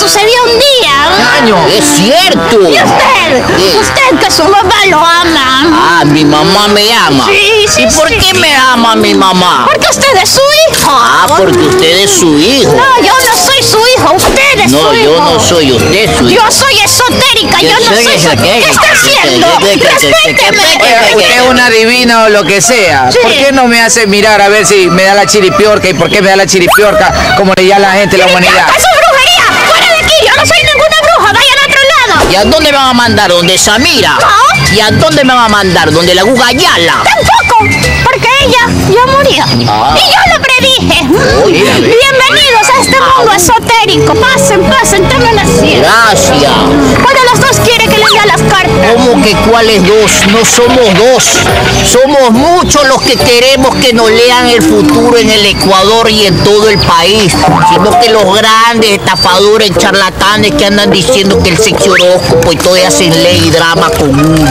sucedió un día. Año, es cierto. ¿Y usted? ¿Qué? Usted que su mamá lo ama. Ah, mi mamá me ama. Sí, sí, ¿Y por sí. qué me ama mi mamá? Porque usted es su hijo. Ah, porque usted es su hijo. No, yo no soy su hijo, usted es No, su hijo. yo no soy usted, su hijo. Yo soy esotérica, yo no soy su... ¿Qué está haciendo? Respéteme. Usted es una divina o lo que sea. Sí. ¿Por qué no me hace mirar a ver si me da la chiripiorca y por qué me da la chiripiorca como le llama la gente la humanidad? ¿Y a dónde me van a mandar? ¿Donde Samira? No. ¿Y a dónde me van a mandar? ¿Donde la Guga Ayala? ¡Tampoco! Porque ella ya murió. Ah. Y yo lo predije. Bienvenidos a este mundo esotérico. Pasen, pasen, tomen asiento. Gracias. ¿Cuál de los dos quiere que le lea las cartas? ¿Cómo que cuáles dos? No somos dos. Somos muchos los que queremos que nos lean el futuro en el Ecuador y en todo el país. Sino que los grandes estafadores, charlatanes que andan diciendo que el sexo horóscopo y todo hacen ley y drama con uno.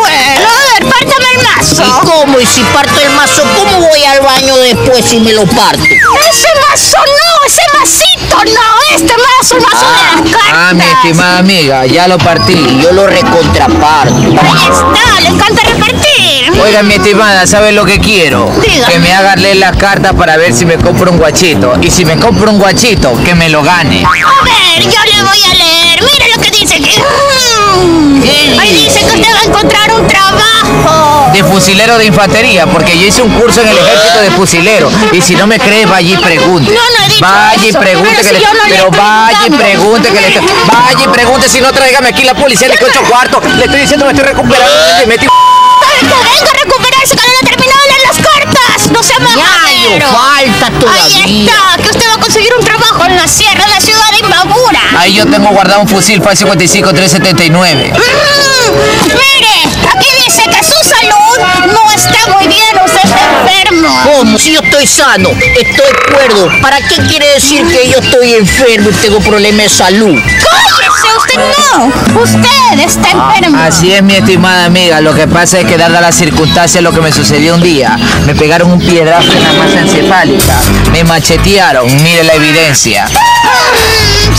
Bueno, a ver, pártame el mazo. ¿Y cómo? ¿Y si parto el mazo, cómo voy al baño después si me lo parto? Ese mazo no, ese masito no, este mazo, el mazo de las cartas. Ah, mi estimada amiga, ya lo partí. Yo lo recontraparto. Ahí está, le encanta repartir. Oiga, mi estimada, ¿sabes lo que quiero? Dígame. Que me haga leer las cartas para ver si me compro un guachito. Y si me compro un guachito, que me lo gane. A ver, yo le voy a leer. Mire lo que dice. Mm. ¿Qué Ahí dice que usted va a encontrar un trabajo. De fusilero de infantería, porque yo hice un curso en el ejército de fusilero. Y si no me cree, vaya y pregunte. No, no he dicho Vaya y eso, pregunte pero que si le. no pero estoy vaya y pregunte que le. estoy- Vaya y pregunte, si no, tráigame aquí la policía de ocho cuartos. Le estoy diciendo, me estoy recuperando. Me metí- ¿Sabe que venga a recuperarse cuando le terminado de leer las cartas? No sea Ñaño, majadero. falta Ahí todavía. está, que usted va a conseguir un trabajo en la sierra, en la ciudad de Imbabura. Ahí yo tengo guardado un fusil FAL 55 379. Mm, Mire, aquí dice que su salud no está muy bien, usted está enfermo. ¿Cómo? Si yo estoy sano, estoy cuerdo. ¿Para qué quiere decir que yo estoy enfermo y tengo problemas de salud? ¡Cállese! Usted no. Usted está enfermo. Así es, mi estimada amiga. Lo que pasa es que, dada las circunstancias, lo que me sucedió un día, me pegaron un piedrazo en la masa encefálica. Me machetearon. Mire la evidencia.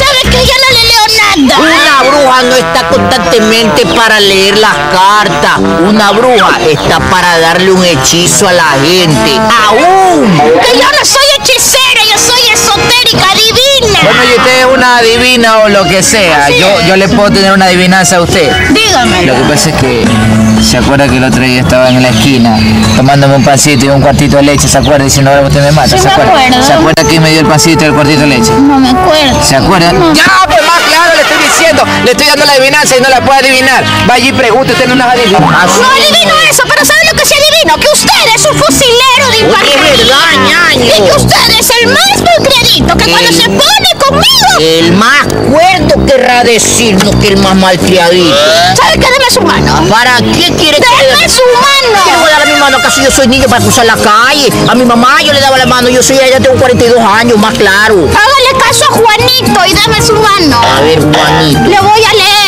¿Sabe que yo no le leo nada? Una bruja no está constantemente para leer las cartas. Una bruja está para darle un hechizo a la gente. ¡Aún! Que yo no soy hechicera, soy esotérica, divina. Bueno, y usted es una divina o lo que sea. Yo, yo le puedo tener una adivinanza a usted. Dígame. Lo que pasa es que se acuerda que el otro día estaba en la esquina tomándome un pancito y un cuartito de leche, ¿se acuerda? Y si no ahora usted me mata, Sí, ¿se me acuerda? acuerdo. ¿Se acuerda que me dio el pancito y el cuartito de leche? No me acuerdo. ¿Se acuerda? Ya, pues más claro diciendo. Le estoy dando la adivinanza y no la puede adivinar. Vaya y pregunte, usted no las adivina. No adivino eso, pero ¿sabe lo que sí adivino? Que usted es un fusilero de infantería. verdad, ñaño. Y que usted es el más malcriadito, que cuando El- se pone conmigo... El más cuerdo querrá decir, no que el más malcriadito. ¿Sabe qué? Deme su mano. ¿Para qué quiere que le ¡Deme su ¿Qué le voy a mano! dar a mi mano? ¿Acaso yo soy niño para cruzar la calle? A mi mamá yo le daba la mano, yo soy ella, tengo 42 años, más claro. Hágale caso a Juanito y dame su mano. A ver, Juanito. Le voy a leer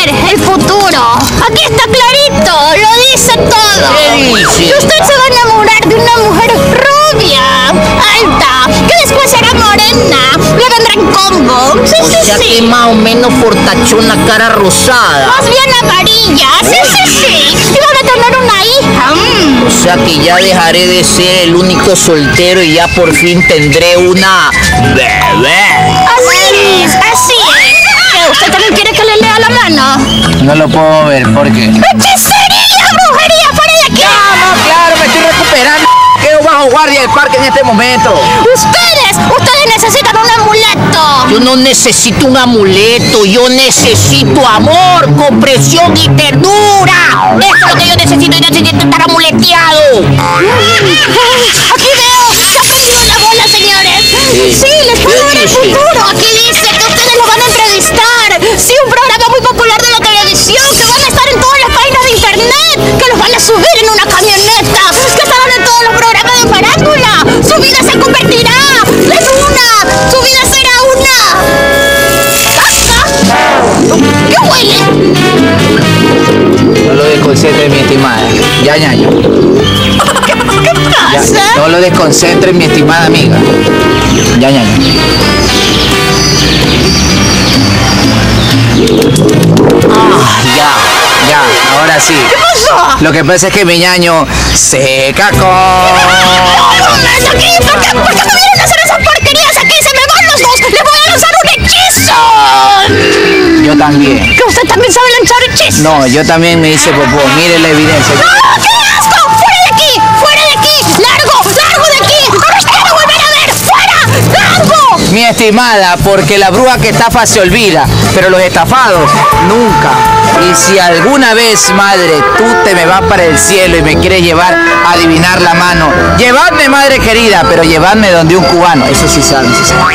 morena, le vendrá en combo. Sí, O sí, sea que más o menos fortachona cara rosada. Más bien amarilla. Sí, sí, sí. Y van a tener una hija. mm. O sea que ya dejaré de ser el único soltero y ya por fin tendré una bebé. Así es, así es. ¿Qué, ¿Usted también quiere que le lea la mano? No lo puedo ver, ¿por qué? ¡Hechicería, brujería! ¡Fuera de aquí! No, claro, me estoy recuperando. Quedo bajo guardia del parque en este momento. ¡Ustedes! ¡Ustedes necesitan un amuleto! Yo no necesito un amuleto, yo necesito amor, comprensión y ternura. Eso es lo que yo necesito y necesito estar amuleteado. Aquí veo que ha prendido la bola, señores. Sí, les puedo ¿Qué ver el futuro. Aquí dice que ustedes lo van a entrevistar. Sí, un programa muy popular de la televisión. Que van a estar en todas las páginas de internet. Que los van a subir en una camioneta. Que estarán en todos los programas de farándula. Su vida se convertirá Su vida será una. ¿Qué huele? No lo desconcentre, mi estimada. Ya, ñaño. ¿Qué, qué Ya, pasa? no lo desconcentre, mi estimada amiga. Ya, ñaño. Ah, ya, ya, ahora sí. ¿Qué pasó? Lo que pasa es que mi ñaño se cacó. ¡Vámonos aquí! ¿Por qué, ¿Por qué me vienen a hacer esas porquerías aquí? ¡Se me van los dos! ¡Les voy a lanzar un hechizo! Yo también. ¿Que usted también sabe lanzar hechizos? No, yo también me hice popó. Mire la evidencia. ¡No! ¡Qué Mi estimada, porque la bruja que estafa se olvida, pero los estafados nunca. Y si alguna vez, madre, tú te me vas para el cielo y me quieres llevar a adivinar la mano, llevadme, madre querida, pero llevadme donde un cubano. Eso sí saben, sí saben.